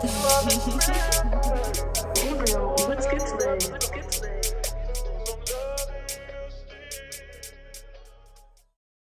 Love is